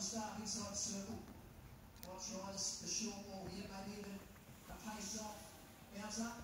Start starting side circle. White tries the short ball here, maybe even a pace off. Bounce up.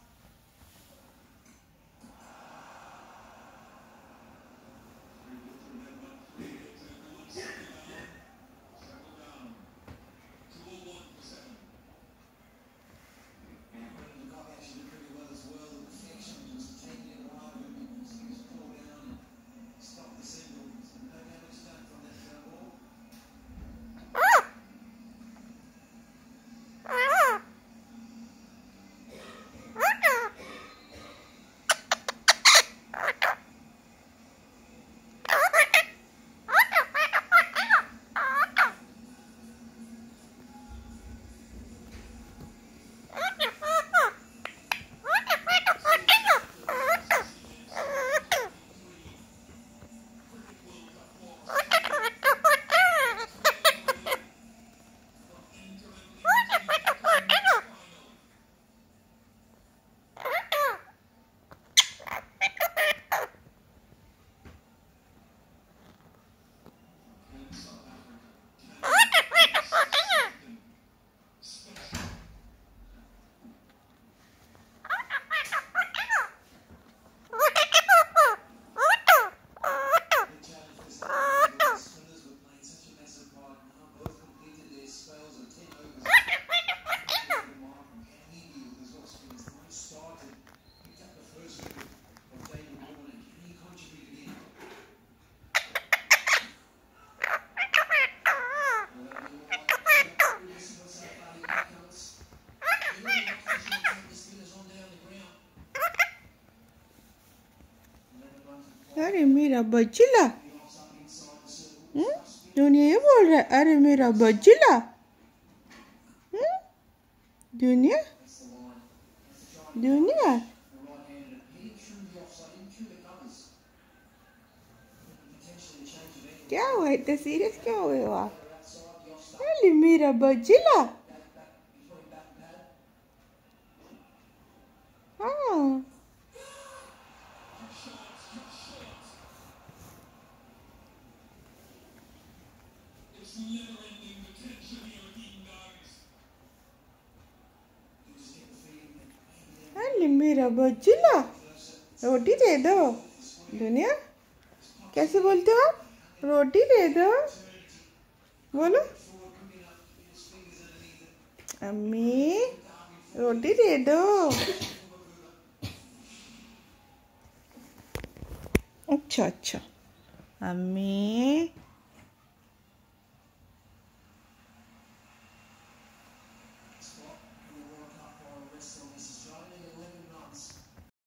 अरे मेरा बच्चिला हम्म? दुनिया ये बोल रहा है, अरे मेरा बच्चिला हम्म? दुनिया? दुनिया? क्या हुआ? इतने सीरियस क्या हुए हो आप? अरे मेरा बच्चिला हाँ। मेरा बच्चूला? रोटी दे दो। दुनिया, कैसे बोलते हो आप? रोटी दे दो। बोलो। अम्मी, रोटी दे दो। अच्छा अच्छा। अम्मी